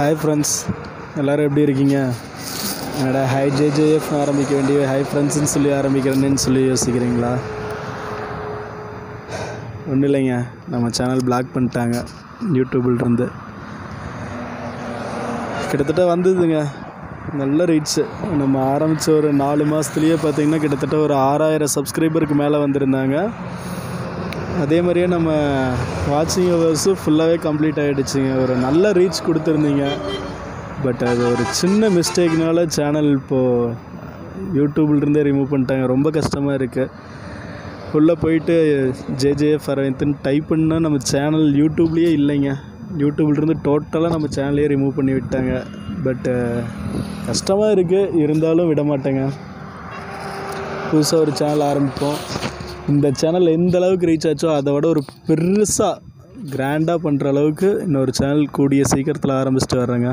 Hi friends எல்லோரும் எப்படி இருக்கீங்க? என்னடா ஹாய் ஜேஜேஎஃப் ஆரம்பிக்க வேண்டிய ஹாய் ஃப்ரெண்ட்ஸ்னு சொல்லி ஆரம்பிக்கிறேன்னு சொல்லி யோசிக்கிறீங்களா? ஒன்றும் இல்லைங்க. நம்ம சேனல் பிளாக் பண்ணிட்டாங்க. யூடியூப்லேருந்து கிட்டத்தட்ட வந்ததுங்க. நல்ல ரீட்ஸு நம்ம ஆரம்பித்த ஒரு நாலு மாதத்துலேயே பார்த்தீங்கன்னா கிட்டத்தட்ட ஒரு ஆறாயிரம் சப்ஸ்கிரைபருக்கு மேலே வந்திருந்தாங்க. அதே மாதிரியே நம்ம வாட்சிங் ஹவர்ஸும் ஃபுல்லாகவே கம்ப்ளீட் ஆகிடுச்சிங்க ஒரு நல்ல ரீச் கொடுத்துருந்தீங்க. பட் அது ஒரு சின்ன மிஸ்டேக்னால சேனல் இப்போது யூடியூப்லேருந்தே ரிமூவ் பண்ணிட்டாங்க. ரொம்ப கஷ்டமாக இருக்குது உள்ளே போயிட்டு ஜேஜேஎஃப் அரவிந்த்னு டைப் பண்ணால் நம்ம சேனல் யூடியூப்லேயே இல்லைங்க. யூடியூப்லேருந்து டோட்டலாக நம்ம சேனலையே ரிமூவ் பண்ணி விட்டாங்க. பட்டு கஷ்டமாக இருக்குது இருந்தாலும் விட மாட்டேங்க புதுசாக ஒரு சேனல் ஆரம்பிப்போம். இந்த சேனல் எந்த அளவுக்கு ரீச் ஆச்சோ அதை விட ஒரு பெருசாக கிராண்டாக பண்ணுற அளவுக்கு இன்னொரு சேனல் கூடிய சீக்கிரத்தில் ஆரம்பிச்சிட்டு வர்றேங்க.